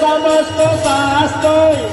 समस्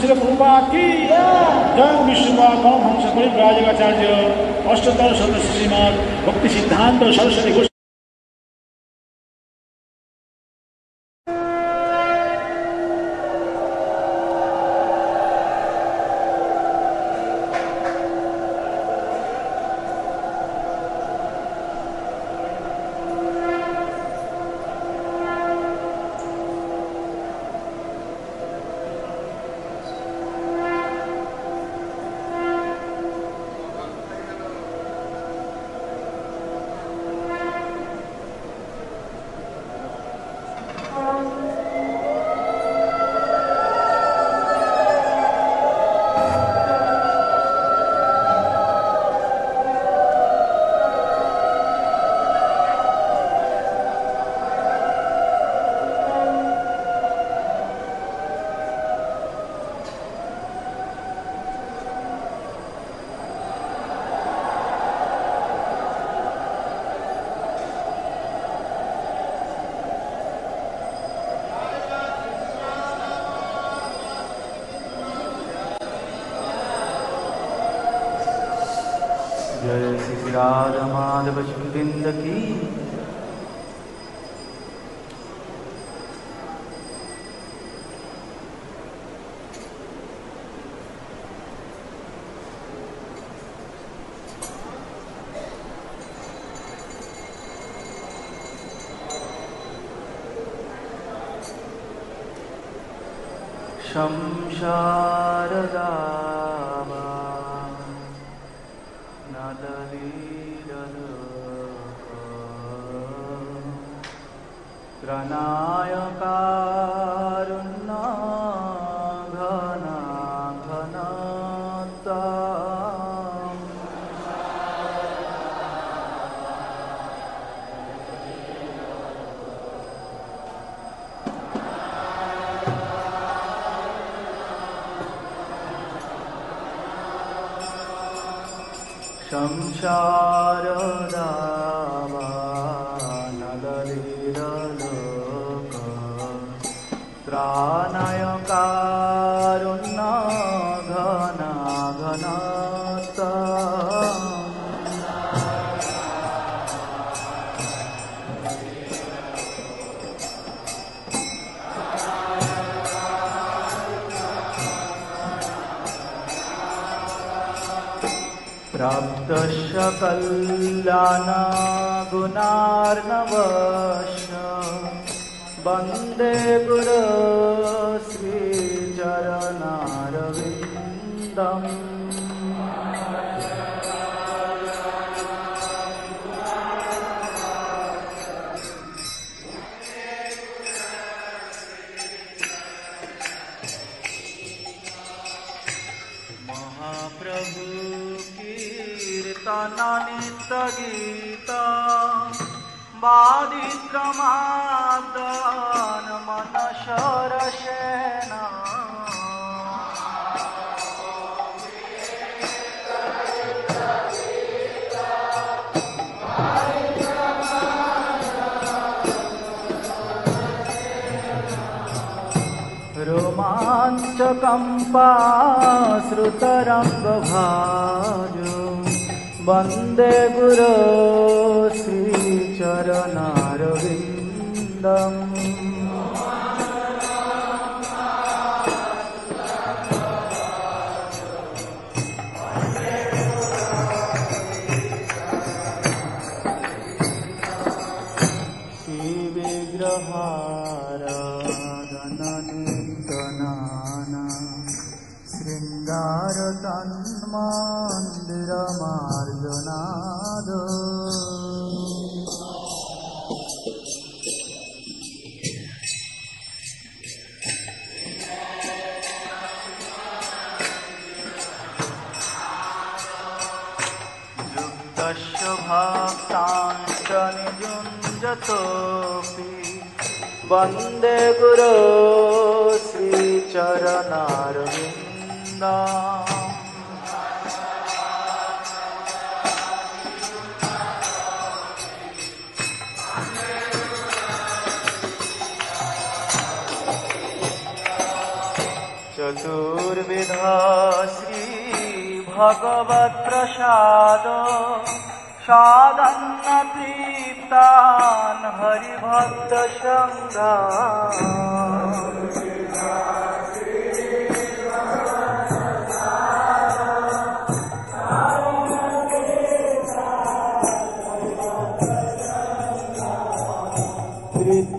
শ্রী কৃপা কি? জয় বিশ্বপা পরমহংস করিম আচার্য অষ্টতর সদস্য শ্রীমান ভক্তি সিদ্ধান্ত সরস্বতী परमाद वचन की रोमाञ्चकम्पाश्रुतरङ्गभाज। वन्दे गुरो श्रीचरणारविन्दम्। साञ्चनिजुञ्जतोऽपि वन्दे गुरो श्रीचरणारविन्द चतुर्विधा श्रीभगवत्प्रसाद সাধন্নপ্রীতান হরিভক্ত সঙ্গা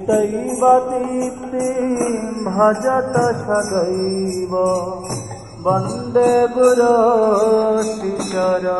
তৈব তৃপ্তিম ভজত সদৈব বন্দে গুরু শ্রীচরণারবিন্দ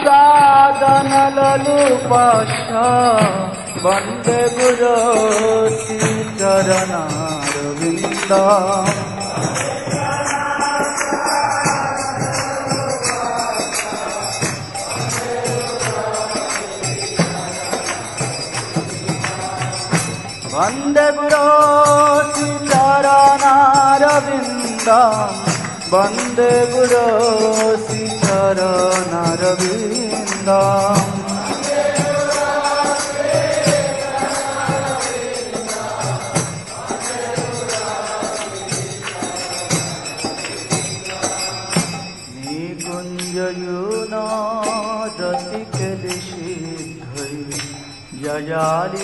সাদনলুপশ বন্দে গুরু চরণারবিন্দ বন্দে গুরু চরণারবিন্দ वन्दे निकुञ्जयुना रतिकलिषिद्धै ययालिर्युक्तिरपेक्षणीया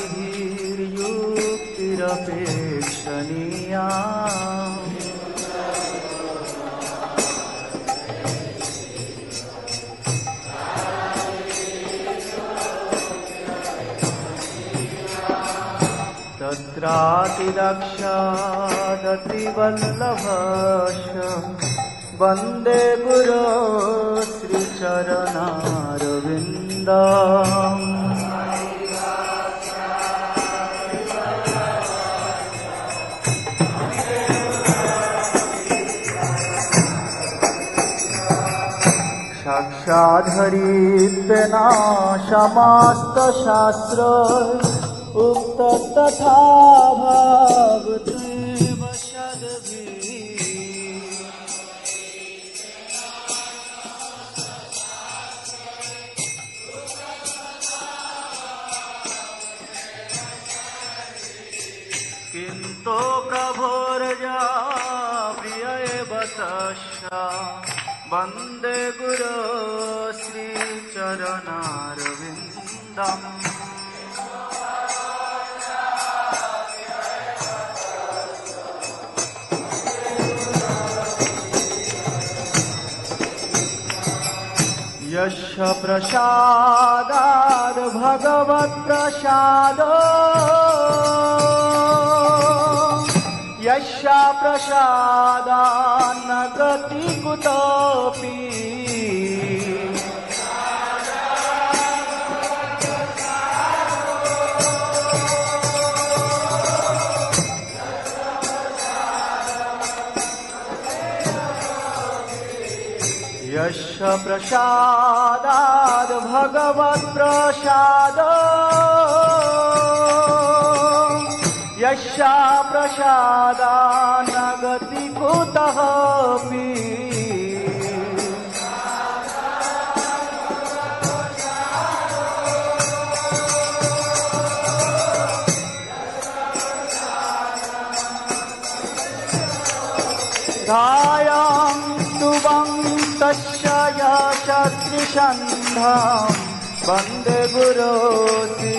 तिरक्षा वन्दे गुरो श्रीचरणाविन्द साक्षाधरिना क्षमास्तशास्त्र उक्त तथा भावतीव सद्भिः किन्तु प्रभोर्या प्रिय एव वन्दे गुरो श्रीचरणारविन्दम् यस्य प्रसादाद् भगवत्प्रसादो यस्य प्रसादान्न गति कुतोऽपि प्रसादाद् भगवत्प्रसादो। यस्य प्रसादान्न गति कुतःपि तस्याया शास्त्री वन्दे गुरोति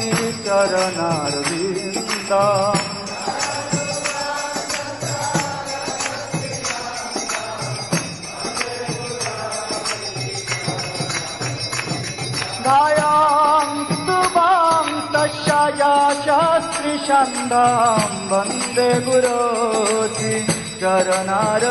चरनारविधायां तु सुवां तस्य या वन्दे गुरोति चरनारविन्दाम्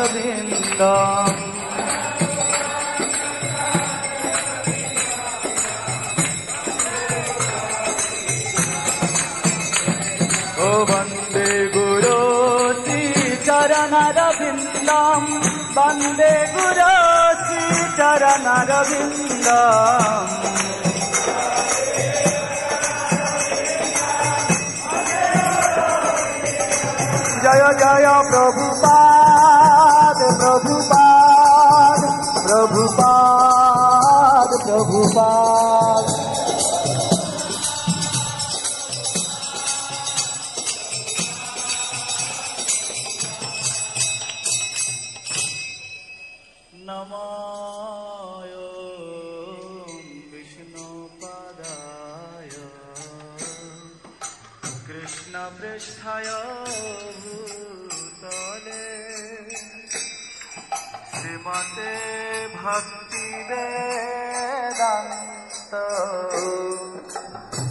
वन्दे गुरोति चरणरविन्दम् वन्दे गुरोति चरणरविन्दम् जय जय प्रभुपाद प्रभुपाद प्रभुपाद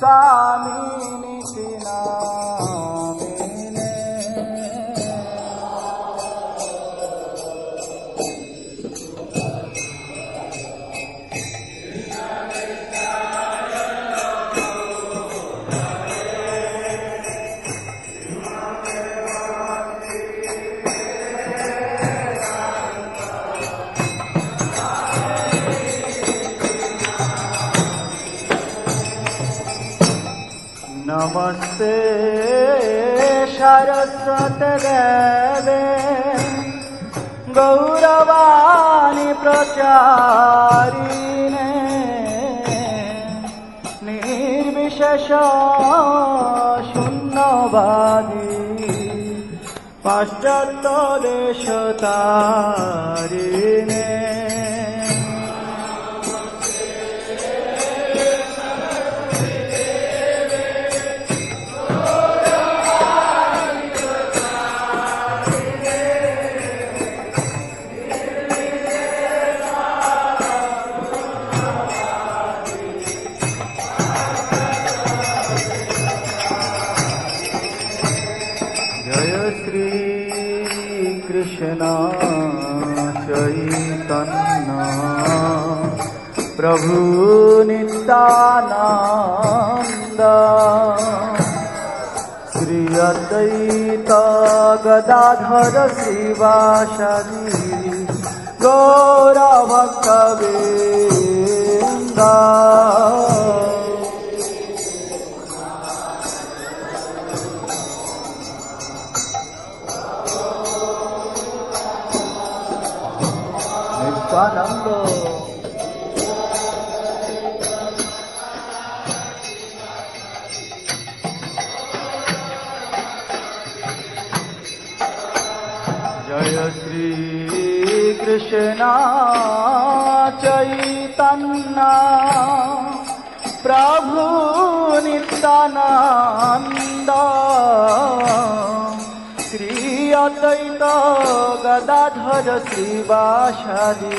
sami. देवे गौरवाणी प्रचारिणे निर्विशेष शून्यवादी पाश्चात्य देशतारिणे कृष्ण चैतन्य। प्रभु नित्यानन्द। श्री अद्वैत गदाधर शिवासादि गौरभक्तवेन्द जय श्रीकृष्णा चैतन्ना प्रभु प्रभुनितान्द অদ্বৈত গদাধর শ্রীবাসাদি।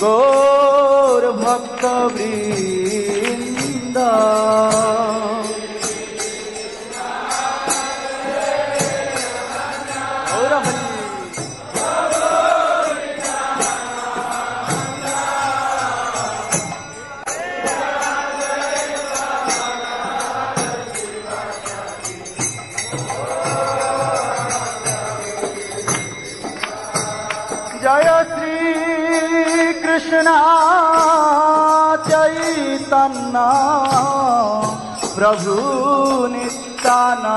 গৌর ভক্ত रघुनिताना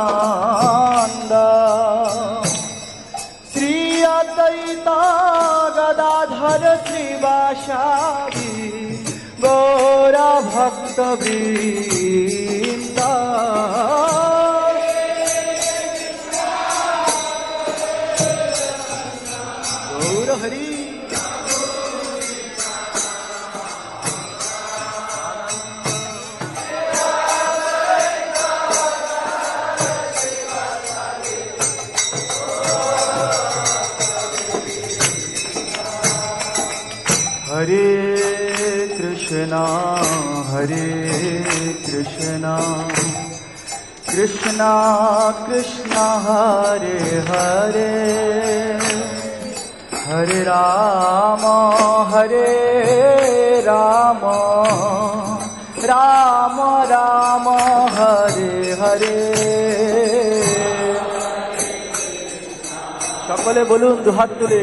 श्रिया दैता गदाधर श्रीवासादि गोरभक्त बीत कृष्णा हरे कृष्णा कृष्णा कृष्णा हरे हरे हरे राम हरे राम राम राम हरे हरे সকলে বলুন দুহাত তুলে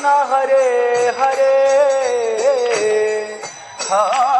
कृष्णा हरे हरे हरे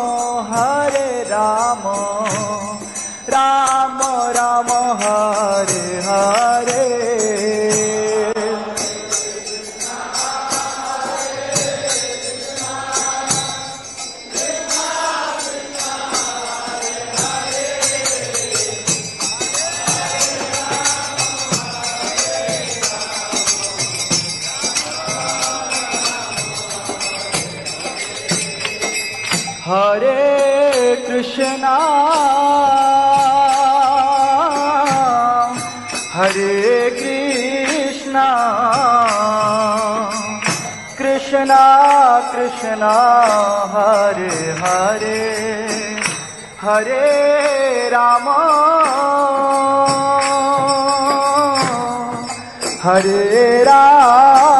कृष्णा हरे हरे हरे राम हरे राम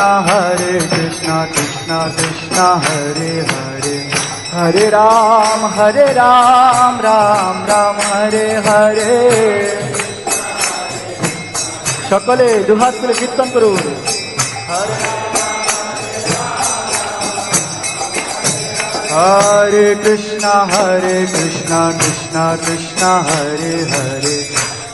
कृष्णा हरे कृष्णा कृष्णा कृष्णा हरे हरे हरे राम हरे राम राम রাম হরে হরে সকলে দুহাত তুলে কীর্তন করুন হরে কৃষ্ণ হরে কৃষ্ণ কৃষ্ণ কৃষ্ণ হরে হরে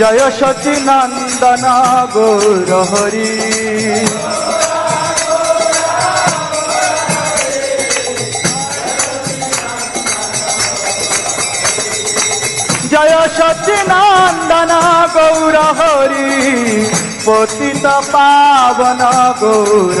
জয় সচি নন্দন গৌর হরি। জয় সচিনন্দন গৌর হরি পতিত পাবন গৌর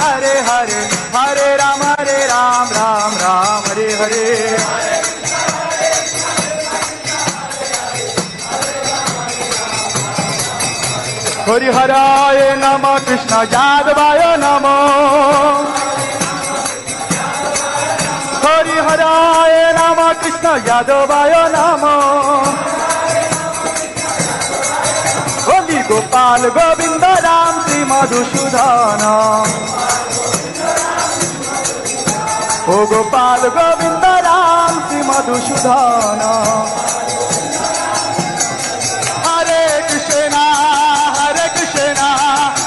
हरे हरे हरे राम हरे राम राम राम, हरे हरे। हरिहराय नम, कृष्ण यादवाय नम। हरिहराय नम, कृष्ण यादवाय नम। गोपी गोपाल गोविंद राम श्री मधुसूदन। ও গোপাল গোবিন্দ রাম শ্রী মধুসূদন। হরে কৃষ্ণ হরে কৃষ্ণ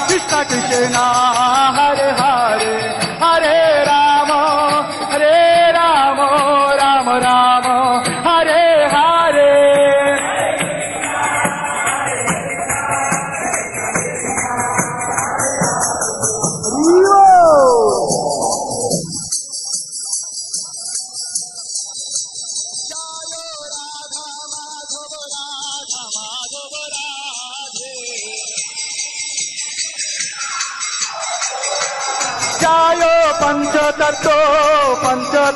কৃষ্ণ কৃষ্ণ হরে হরে।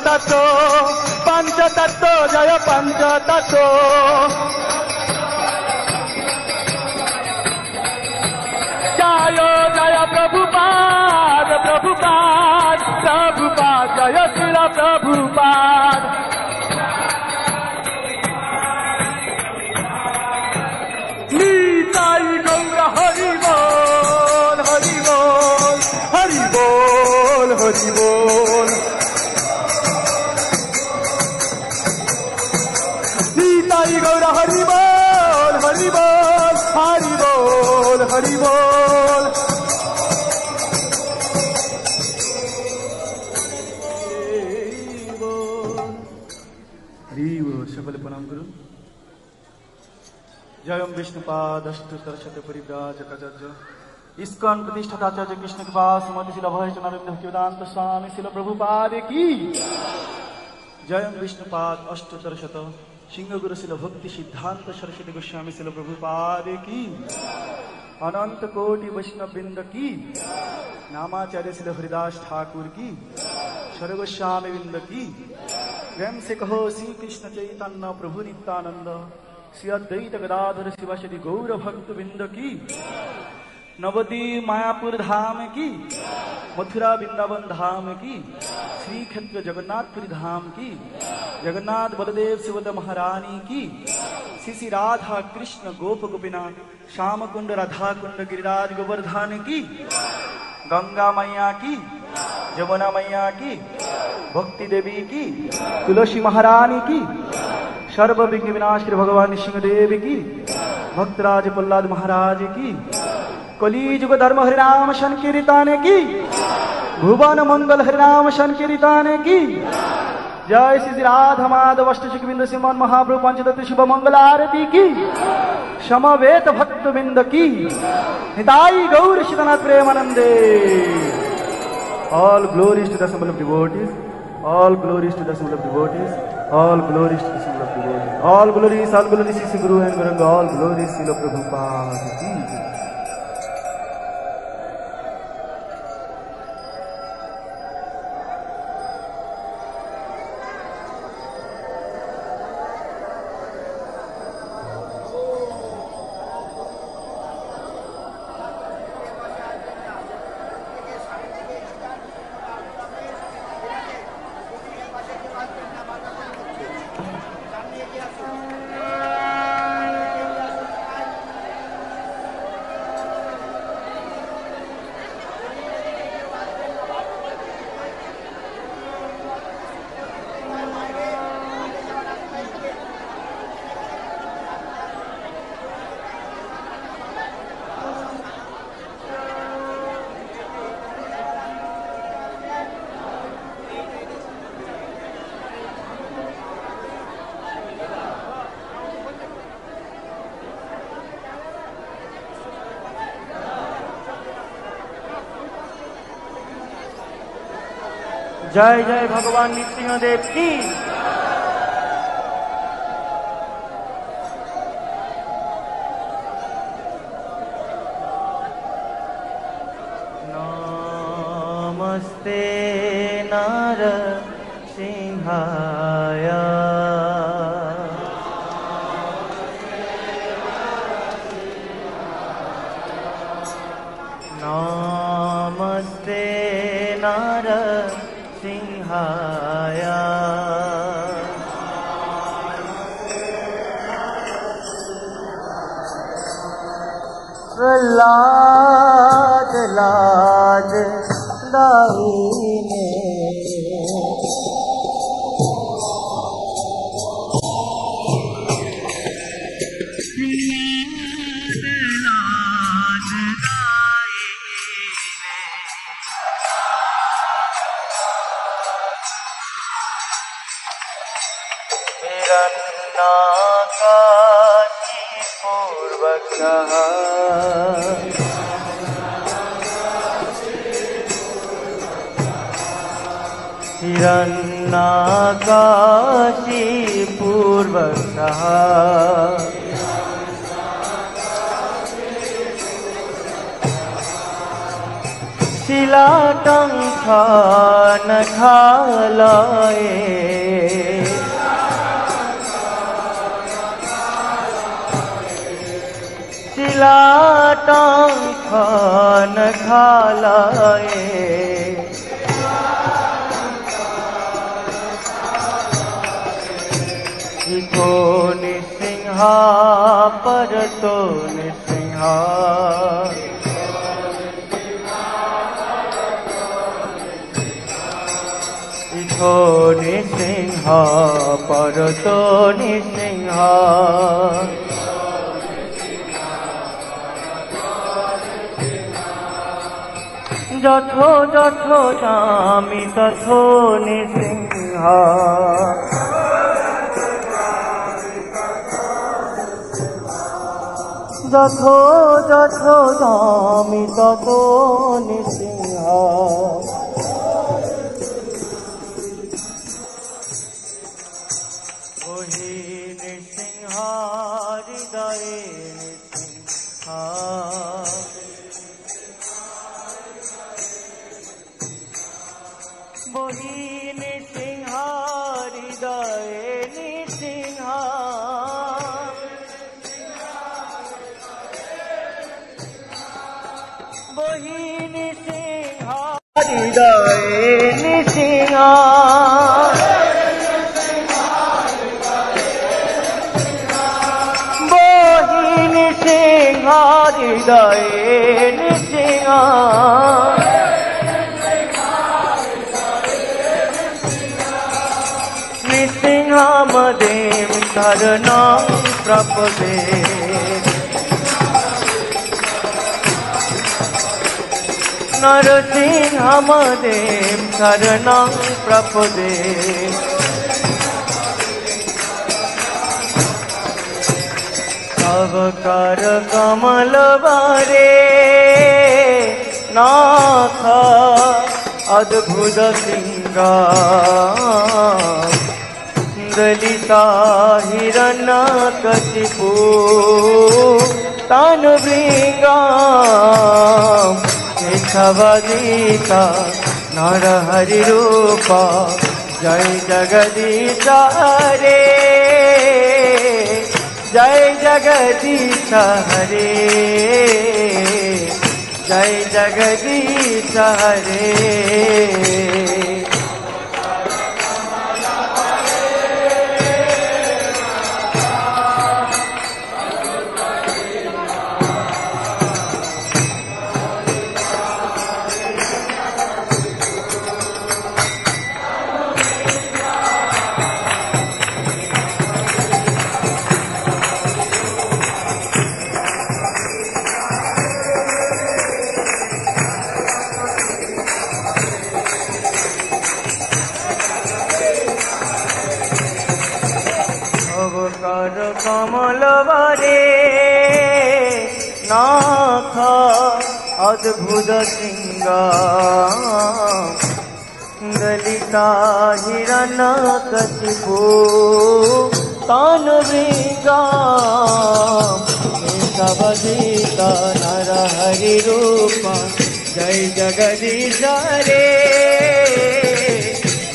পঞ্চতত্ত্ব পঞ্চতত্ত্ব জয় পঞ্চতত্ত্ব জয় জয় প্রভুপাদ প্রভুপাদ প্রভুপাদ জয় শিল প্রভুপাদ নিতাই গৌর হরি বল হরি বল জয়ম বিষ্ণুপাদস্তরস্বতী পরিব্রাজকাচার্য ইস্কন প্রতিষ্ঠাতা আচার্য কৃষ্ণ কৃপা সুমতিশীল অভয়চনারবিন্দ ভক্তিবেদান্ত স্বামী শিল প্রভুপাদ কি? জয়ম বিষ্ণুপাদ অষ্টতরশত সিংহগুরু শিল ভক্তি সিদ্ধান্ত সরস্বতী গোস্বামী শিল প্রভুপাদ কি? অনন্ত কোটি বৈষ্ণববৃন্দ কি? নামাচার্য শিল হরিদাস ঠাকুর কি? সর্বস্বামী বৃন্দ কি? প্রেম সে কহ শ্রীকৃষ্ণ চৈতন্য প্রভু নিত্যানন্দ। श्री अद्वैत गदाधर शिवाशरी गौर भक्त वृंद की नवदी मायापुर धाम की मथुरा वृंदावन धाम की श्री क्षेत्र जगन्नाथपुरी धाम की जगन्नाथ बलदेव सुभद्र महारानी की श्री श्री राधा कृष्ण गोप गोपीनाथ श्याम कुंड राधा कुंड गिरिराज गोवर्धन की गंगा मैया की जमुना मैया की भक्ति देवी की तुलसी महारानी की सर्व विघ्न विनाश श्री भगवान सिंह देव की भक्तराज प्रहलाद महाराज की कली युग धर्म हरिनाम संकीर्तन की भुवन मंगल हरिनाम संकीर्तन की जय श्री राधा माधव अष्टचिक बिंद सिमन महाप्रभु, पंचदत्त शुभ मंगल आरती की समवेत भक्त बिंद की हिताई गौर शिवनाथ प्रेमानंदे All glories to the symbol of devotees. All glories to the symbol of devotees. All glories to the Lord. All glories, all glories is Guru and Guranga. All glories, to Srila Prabhupada. জয় জয় ভগবান নৃসিংহদেব কি? পরতো নৃসিংহ যথ যথ স্বামী তথ নৃসিংহ যথ যথ স্বামী তথ নৃসিংহ হৃদয়ে নিসিংহ বহি নিসিংহ হৃদয়ে নিসিংহ নৃসিংহ মদেম ধরণ প্রপদে নরসিংহমদেব শরণ প্রপদেব। অবকার কমল বারে নাথ অদ্ভুত সিংহ। দলিতা হিরণ কচিপু তানবৃঙ্গ केशवदीता नरहरिरूपा जय जगदीश हरे जय जगदीश हरे जय जगदीश हरे अद्भुत ललिता हिरणकशिपो तानवृङ्गा गो तन्विङ्गा जय जगदीश रे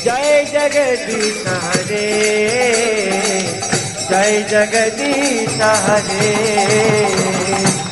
जय जगदीश हरे जय जगदीनहरे हरे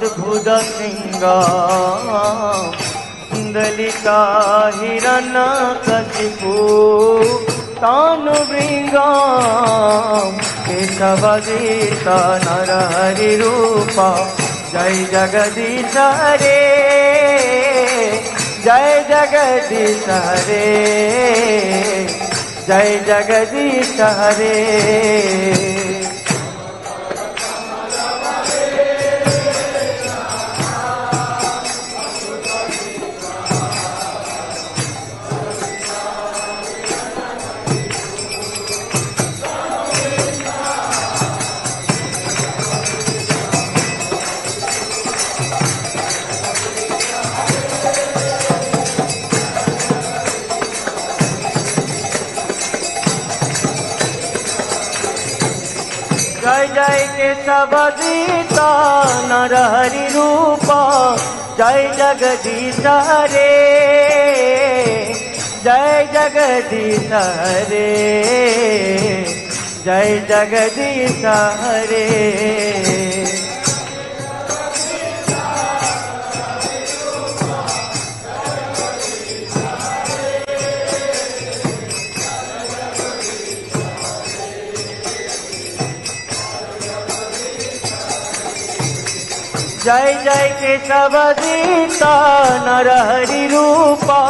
बाद भुजा सिंगा कुंडलिका हिरण कशिपु, तानु भृंगा केशवदीता नर हरि रूपा, जय जगदीश हरे। जय जगदीश हरे। जय जगदीश हरे। जय नर नरहरि रूप जय जगदीश रे जय जगदीश रे जय जगदीश रे जय जय केशव दीता नरहरि रूपा।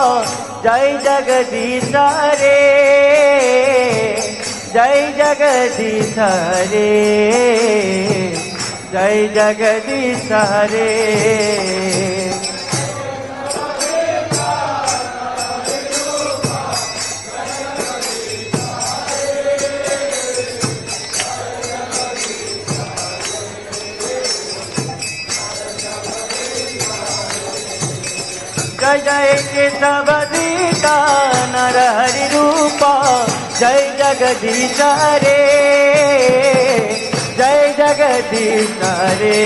जय जगदीश रे जय जगदीश रे जय जगदीश रे जय नर हरि रूपा। जय जगदीश रे जय जगदीश रे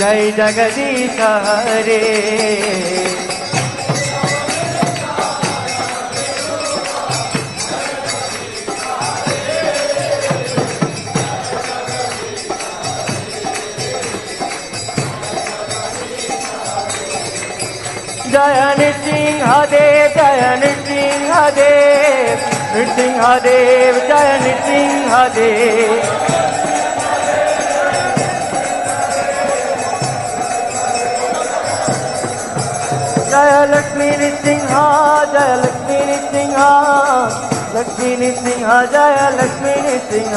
जय जगदीश रे जय नृसिंहदेव जय नृसिंहदेव नृसिंहदेव जय नृसिंहदेव जय लक्ष्मी नृसिंह जय लक्ष्मी नृसिंह लक्ष्मी नृसिंह जय लक्ष्मी नृसिंह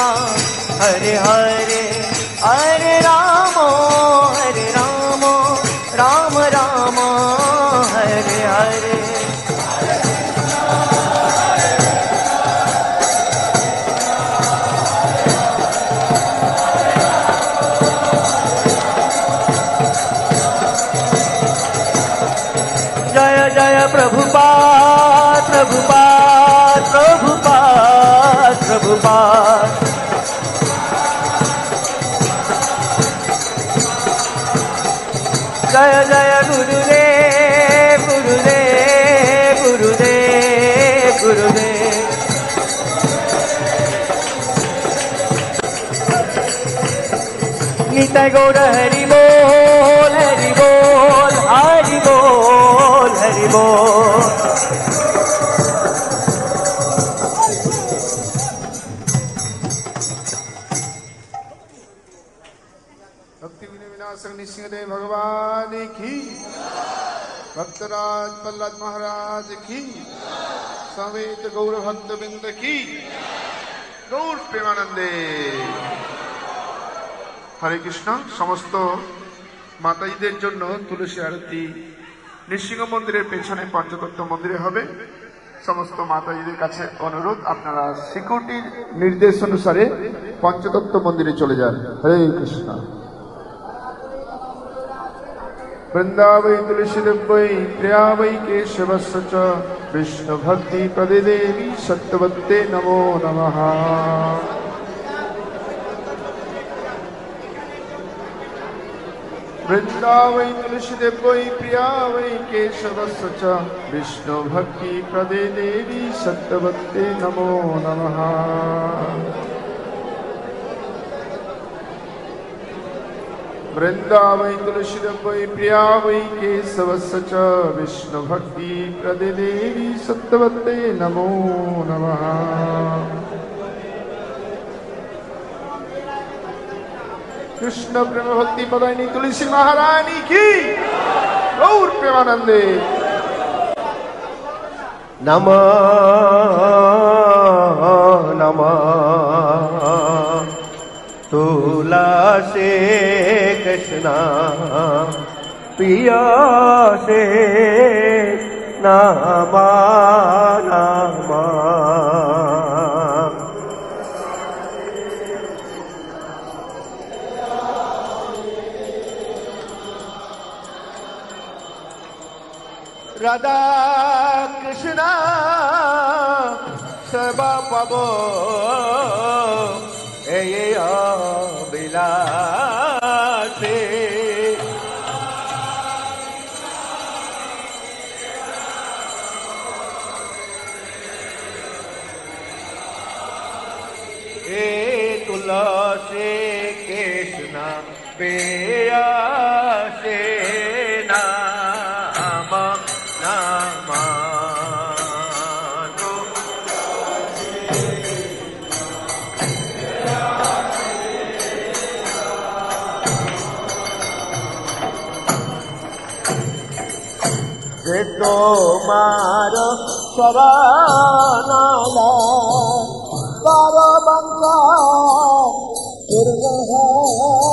हरे हरे हरे गौर हरि बोल हरि बोल हरि बोल हरि बोल। भक्ति भगवान की। भक्तराज प्रहलाद महाराज की। समेत गौर भक्त बिंद की। गौर प्रेमानंदे। হরে কৃষ্ণ সমস্ত মাতাজিদের জন্য তুলসী আরতি নৃসিংহ মন্দিরের পেছনে পঞ্চতত্ত্ব মন্দিরে হবে সমস্ত মাতাজিদের কাছে অনুরোধ আপনারা সিকিউরিটির নির্দেশ অনুসারে পঞ্চতত্ত্ব মন্দিরে চলে যান হরে কৃষ্ণ वृंदावै तुलसीदेवै प्रिया वै केशवस्य च विष्णुभक्ति प्रदे देवी सत्यवत्ते नमो वृंदा वै तुलसीदेव वै प्रिया वै केशव सचा विष्णु भक्ति प्रदे देवी सत्यवत्ते नमो नमः। वृंदा तुलसीदेव वै प्रिया वै केशव सचा विष्णु भक्ति प्रदे देवी सत्यवत्ते नमो नमः। কৃষ্ণ প্রেম ভক্তি পদায়নি তুলসী মহারানী কি? গৌর প্রেমানন্দে। নম নম, তুলাসে কৃষ্ণ পিয়াসে নামা নামা। রাধা কৃষ্ণ সেবা পাব এই বিলাসে এ তুলসী কৃষ্ণ পেয়াসে তোমার শরণালা বংশ পূর্ণ দোলাতে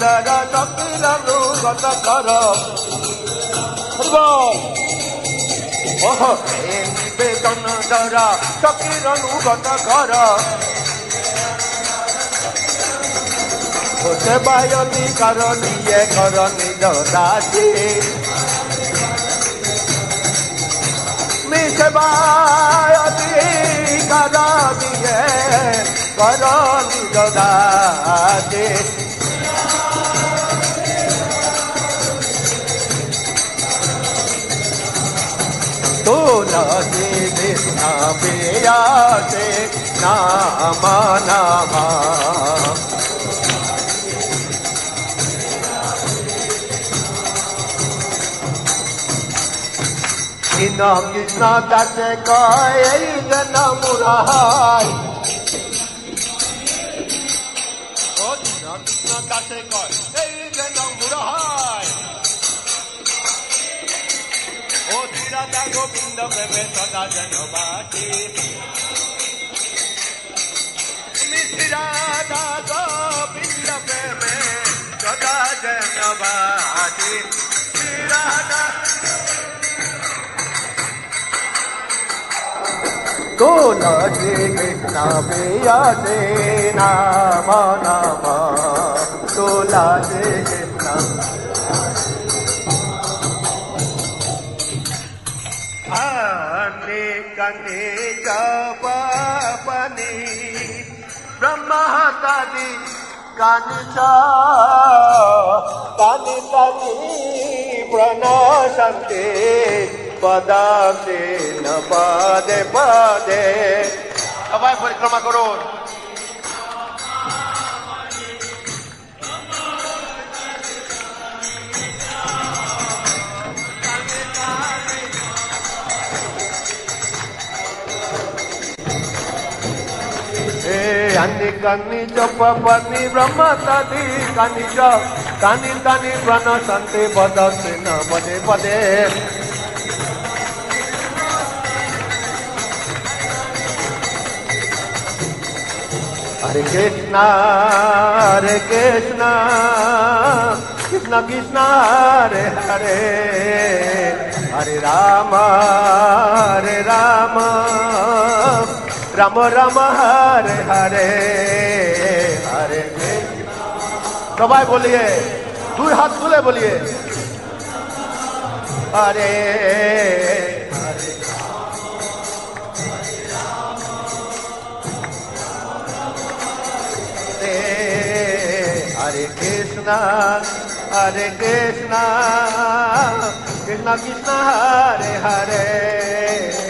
dara tapila ruga takara Harbar Oh, engi bekan dara tapila ruga takara Hote bayoni karoni ye karoni dodasi Mise bayoni karoni ye karoni dodasi तो लागे देखना बेया से नामा नामा। कृष्णा कृष्णा दस काय गना मुराई गोविंद प्रेम सदा जनवासी मिस राधा गोविंद प्रेम सदा जनवासी श्री राधा तो लगे कृष्णा प्रिया से नाम नाम तो लगे कृष्णा। কৃষ্ণ কনে জপনি ব্রহ্মহতাদি কানি কানি কানি প্রণশন্তে পদাতে ন পদে পদে সবাই পরিক্রমা করুন। Shani Kani Chapa Pani Brahma Tadi Kani Chap Tani Tani Prana Sante Bada Sena Bade Bade Hare Krishna, Hare Krishna, Krishna Krishna, Hare Hare, Hare Rama, Hare Rama. Ram Ram, Hare Hare हरे। सबाई बोलिए, दुई हाथ खुले बोलिए। हरे हरे कृष्णा हरे कृष्णा। कृष्णा कृष्णा, हरे हरे।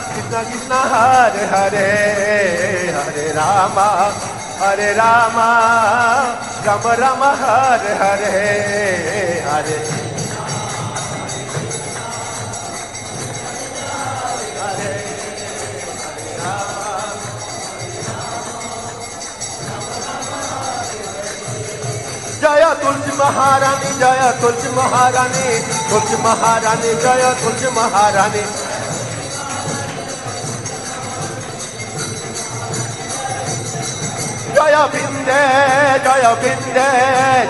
कृष्णा कृष्णा हर हरे हरे रामा हरे रामा, राम राम हरे हरे हरे। जय तुलसी महारानी, जय तुलसी महारानी तुलसी महारानी, जय तुलसी महारानी। জয় বিন্দে জয় বিন্দে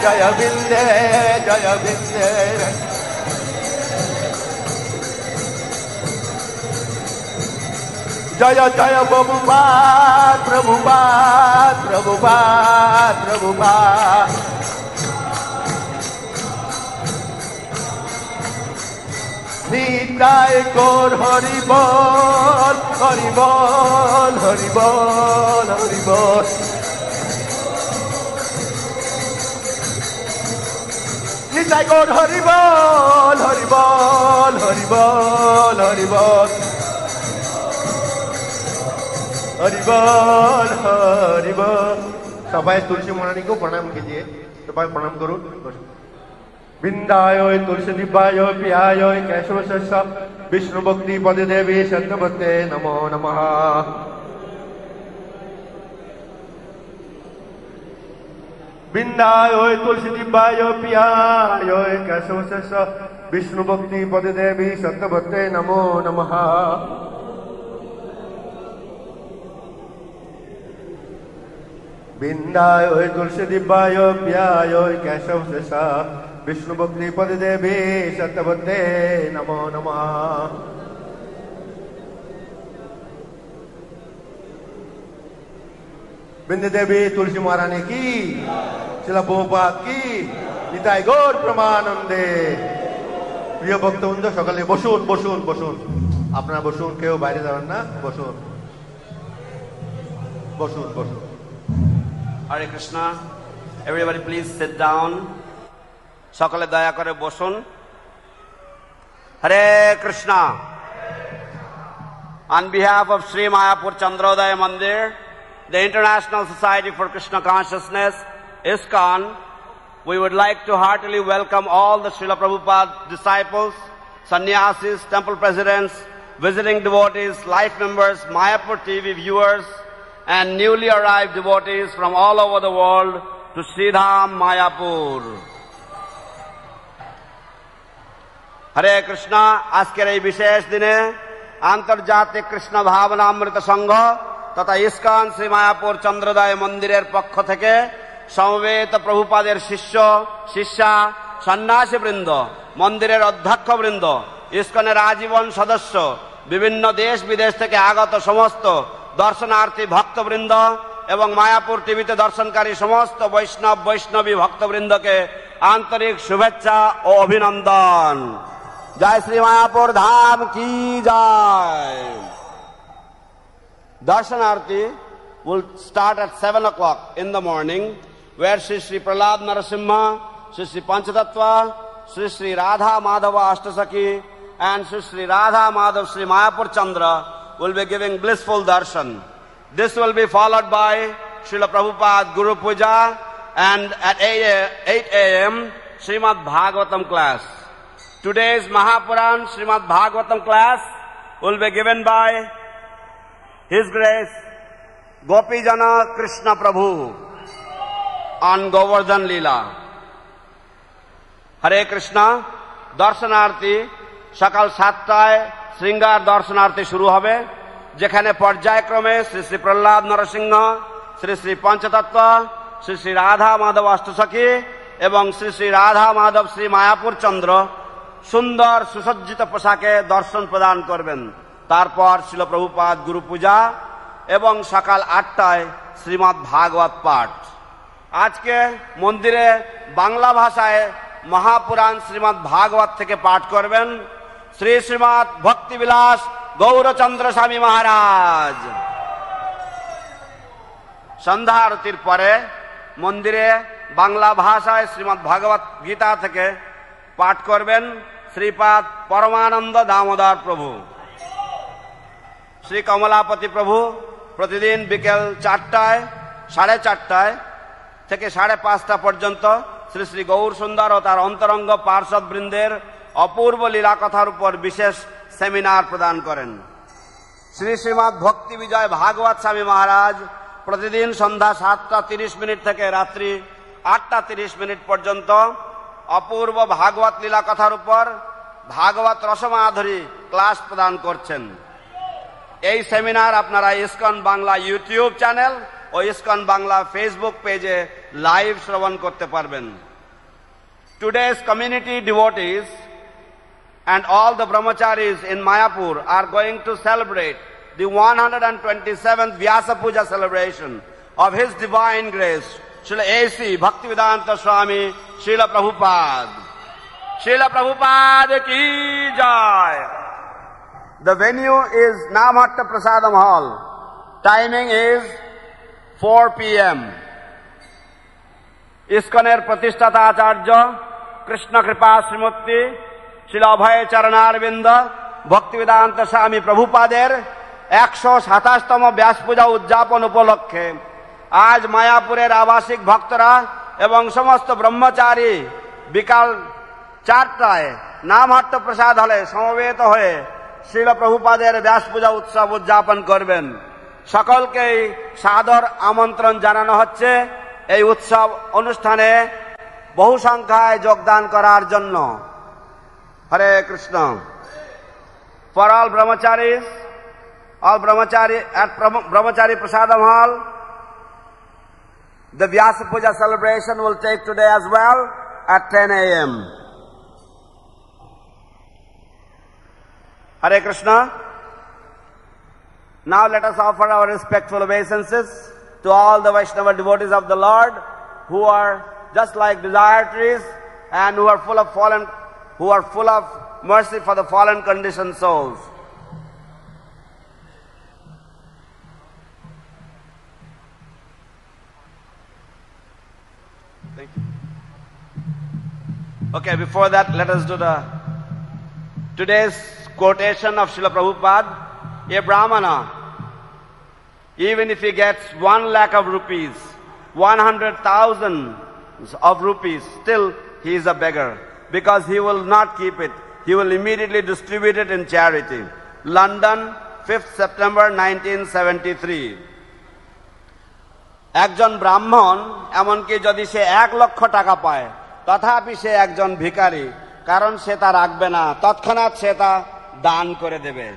জয় বিন্দে জয় বিন্দে জয় জয় প্রভুপাত প্রভুপাত প্রভুপাত প্রভুপাত নিতাই গোর হরি বল হরি বল হরি বল হরি বল নিতাই গৌর হরিবল হরিবল হরিবল হরিবল હરિબલ હરિબલ સભાએ તુલસી મોણાની કહું પ્રણામ કીજીએ સભાએ પ્રણામ કરું બિંદાયોય તુલસી દિભાયો પિયાયોય કેશવ સસ્તા વિષ્ણુ ભક્તિ પદ દેવી સંત ભક્તે નમો નમઃ बिंदाय ओय तुलसी दिबाय ओ पियाय विष्णु भक्ति पद देवी सत भक्ते नमो नम। बिंदाय ओय तुलसी दिबाय ओ पियाय ओय विष्णु भक्ति पद देवी सत नमो नमः। বৃন্দ দেবী তুলসী মহারানী কি শিলা বহুপাত কি নিতাই গৌর প্রমানন্দে প্রিয় ভক্তবৃন্দ সকালে বসুন বসুন বসুন আপনারা বসুন কেউ বাইরে যাবেন না বসুন বসুন বসুন Hare Krishna everybody please sit down সকলে দয়া করে বসুন Hare Krishna On behalf of Sri Mayapur Chandrodaya Mandir, the International Society for Krishna Consciousness, ISKCON, we would like to heartily welcome all the Srila Prabhupada disciples, sannyasis, temple presidents, visiting devotees, life members, Mayapur TV viewers, and newly arrived devotees from all over the world to Sridham Mayapur. হরে কৃষ্ণ আজকের এই বিশেষ দিনে আন্তর্জাতিক কৃষ্ণ ভাবনামৃত সংঘ তথা ISKCON Shri Mayapur চন্দ্রদয় মন্দিরের পক্ষ থেকে সমবেত প্রভুপাদের শিষ্য, শিষ্যা সন্ন্যাসী বৃন্দ মন্দিরের অধ্যক্ষ বৃন্দ ইস্কনের আজীবন সদস্য, বিভিন্ন দেশ বিদেশ থেকে আগত সমস্ত দর্শনার্থী ভক্তবৃন্দ এবং মায়াপুর টিভিতে দর্শনকারী সমস্ত বৈষ্ণব, বৈষ্ণবী ভক্তবৃন্দকে আন্তরিক শুভেচ্ছা ও অভিনন্দন। জয় শ্রী মায়াপুর, ধাম কি জয়? Darshanarti will start at 7 o'clock in the morning, where Sri Sri Prahlad Narasimha, Sri Sri Panchatattva, Sri Sri Radha Madhava Ashtasaki, and Sri Sri Radha Madhav Sri Mayapur Chandra will be giving blissful darshan. This will be followed by Srila Prabhupada Guru Puja and at 8 a- 8 a.m. Srimad Bhagavatam class. Today's Mahapuran Srimad Bhagavatam class will be given by his Grace Gopijana Krishna Prabhu on Govardhan Leela. হরে কৃষ্ণ দর্শনার্থী সকাল সাতটায় শৃঙ্গার দর্শনার্থী শুরু হবে যেখানে পর্যায়ক্রমে শ্রী শ্রী প্রহ্লাদ নরসিংহ শ্রী শ্রী পঞ্চতত্ত্ব শ্রী শ্রী রাধা মাধব অষ্টসখী এবং শ্রী শ্রী রাধা মাধব শ্রী মায়াপুর চন্দ্র সুন্দর সুসজ্জিত পোশাকে দর্শন প্রদান করবেন তারপর শিল প্রভুপাদ গুরু পূজা এবং সকাল আটটায় শ্রীমৎ ভাগবত পাঠ। আজকে মন্দিরে বাংলা ভাষায় মহাপুরাণ শ্রীমৎ ভাগবত থেকে পাঠ করবেন শ্রী শ্রীমৎ ভক্তিবিলাস গৌরচন্দ্র স্বামী মহারাজ। সন্ধ্যা আরতির পরে মন্দিরে বাংলা ভাষায় শ্রীমৎ ভাগবত গীতা থেকে পাঠ করবেন শ্রীপাদ পরমানন্দ দামোদর প্রভু। শ্রী কমলাপতি প্রভু প্রতিদিন বিকেল চারটায়, সাড়ে চারটায় থেকে সাড়ে পাঁচটা পর্যন্ত শ্রী শ্রী গৌর সুন্দর ও তার অন্তরঙ্গ পার্ষদ বৃন্দের অপূর্ব লীলা কথার উপর বিশেষ সেমিনার প্রদান করেন। শ্রী শ্রীমৎ ভক্তি বিজয় ভাগবত স্বামী মহারাজ প্রতিদিন সন্ধ্যা সাতটা তিরিশ মিনিট থেকে রাত্রি আটটা তিরিশ মিনিট পর্যন্ত অপূর্ব ভাগবত লীলা কথার উপর ভাগবত রসমাধুরী ক্লাস প্রদান করছেন। এই সেমিনার আপনারা ইস্কন বাংলা ইউটিউব চ্যানেল ও ইস্কন বাংলা ফেসবুক পেজে লাইভ শ্রবণ করতে পারবেন। Today's community devotees and all the brahmacharis in Mayapur are going to celebrate the one hundred and twenty seventh Vyasa Puja celebration of his divine grace Srila A C Bhakti Vedanta Swami শিল প্রভুপাদ শিল প্রভুপাদ কি জয় The venue is Namhatta Prasadam Hall. Timing is 4 p.m. ইস্কনের প্রতিষ্ঠাতা আচার্য কৃষ্ণ কৃপা শ্রীমূর্তি শিল অভয় চরণারবিন্দ, ভক্তিবেদান্ত স্বামী প্রভুপাদের একশো সাতাশতম ব্যাস পূজা উদযাপন উপলক্ষে আজ মায়াপুরের আবাসিক ভক্তরা এবং সমস্ত ব্রহ্মচারী বিকাল চারটায় নামহট্ট প্রসাদ হলে সমবেত হয়ে শিল প্রভুপাদের ব্যাস পূজা উৎসব উদযাপন করবেন। সকলকেই সাদর আমন্ত্রণ জানানো হচ্ছে এই উৎসব অনুষ্ঠানে বহু সংখ্যায় যোগদান করার জন্য। Hare Krishna. For all brahmacharis all brahmachari brahmachari prasadam hall, the vyasa puja celebration will take today as well at 10 a.m hare krishna now let us offer our respectful obeisances to all the Vaishnava devotees of the Lord who are just like desire trees and who are full of fallen, who are full of mercy for the fallen conditioned souls. Thank you. Okay, before that, let us do the today's quotation of Srila Prabhupada. A Brahmana even if he gets one lakh of rupees, one hundred thousand of rupees, still he is a beggar because he will not keep it. He will immediately distribute it in charity. London, 5th September 1973. একজন ব্রাহ্মণ এমনকি যদি সে এক লক্ষ টাকা পায় তথাপি সে একজন ভিখারি কারণ সে তা রাখবে না তৎক্ষণাৎ সে তা দান করে দেবে।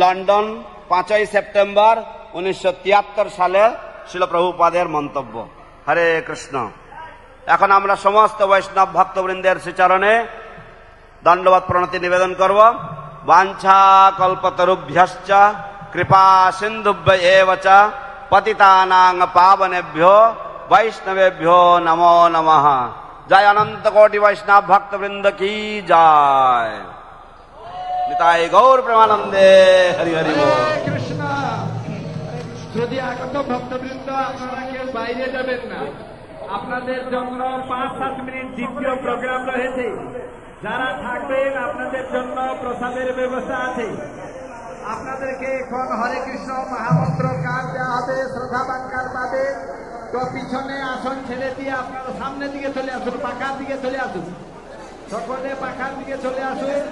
লন্ডন, পাঁচই সেপ্টেম্বর উনিশশো তিয়াত্তর সালে শিলপ্রভুপাদের মন্তব্য। হরে কৃষ্ণ। এখন আমরা সমস্ত বৈষ্ণব ভক্তবৃন্দের শ্রীচরণে দণ্ডবাদ প্রণতি নিবেদন করব। বাঞ্ছা কল্পতরুভ্যশ্চ, কৃপা সিন্ধুভ্য পতিতানাং পাবনেভ্যো, বৈষ্ণবেভ্যো নমো নমঃ। জয় অনন্ত কোটি বৈষ্ণব ভক্তবৃন্দ কি যায় নিতাই গৌর প্রেমানন্দে হরি হরি কৃষ্ণ। যদি আগত ভক্তবৃন্দ আপনারা কেউ বাইরে যাবেন না আপনাদের জন্য পাঁচ সাত মিনিট দ্বিতীয় প্রোগ্রাম রয়েছে। যারা থাকবেন আপনাদের জন্য প্রসাদের ব্যবস্থা আছে। আপনাদেরকে এখন হরে কৃষ্ণ মহামন্ত্র কাজ দেওয়া হবে শ্রদ্ধা বাক্যার পাবে তো পিছনে আসন ছেড়ে দিয়ে আপনারা সামনের দিকে চলে আসুন পাখার দিকে চলে আসুন। সকলে পাখার দিকে চলে আসুন।